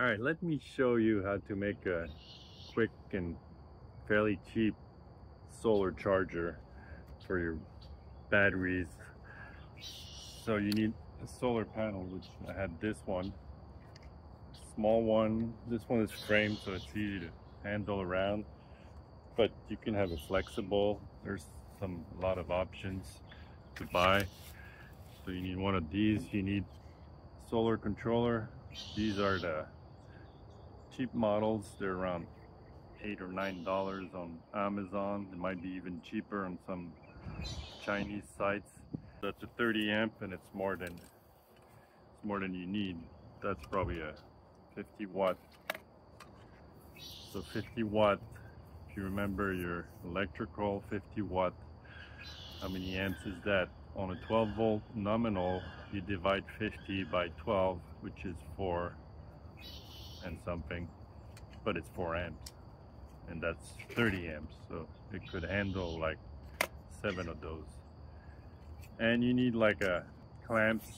All right, let me show you how to make a quick and fairly cheap solar charger for your batteries. So you need a solar panel, which I had this one, small one. This one is framed so it's easy to handle around, but you can have a flexible. There's some a lot of options to buy. So you need one of these. You need solar controller. These are the cheap models. They're around eight or nine dollars on Amazon. It might be even cheaper on some Chinese sites. That's a 30 amp and it's more than it's more than you need. That's probably a 50 watt. So 50 watt, if you remember your electrical 50 watt, how many amps is that? On a 12 volt nominal, you divide 50 by 12, which is 4 and something, but it's 4 amps. And that's 30 amps, so it could handle like seven of those. And you need like a clamps,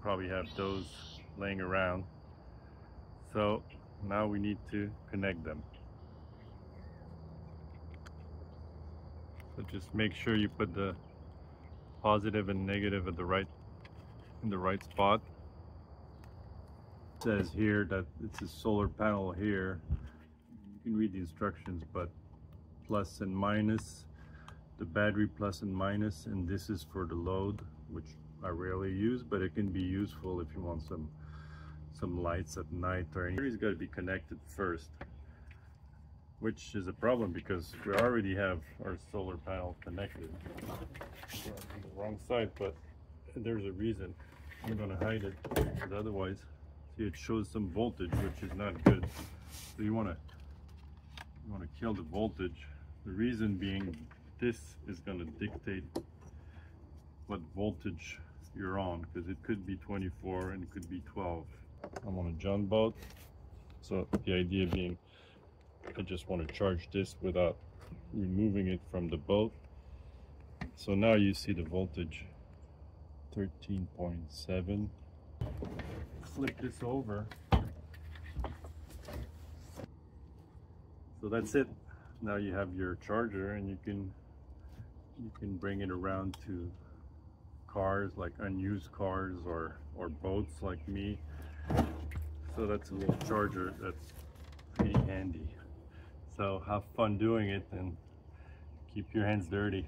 probably have those laying around. So now we need to connect them. So just make sure you put the positive and negative at the right in the right spot. Says here that it's a solar panel here. You can read the instructions, but plus and minus, the battery plus and minus, and this is for the load, which I rarely use, but it can be useful if you want some some lights at night or anything. It's got to be connected first, which is a problem because we already have our solar panel connected. wrong side, but there's a reason. I'm gonna hide it, otherwise, see it shows some voltage, which is not good. So you wanna you wanna kill the voltage. The reason being this is gonna dictate what voltage you're on because it could be 24 and it could be 12 I'm on a John boat so the idea being I just want to charge this without removing it from the boat so now you see the voltage 13.7 flip this over. So that's it. Now you have your charger and you can you can bring it around to cars like unused cars or or boats like me. So that's a little charger that's pretty handy. So have fun doing it and keep your hands dirty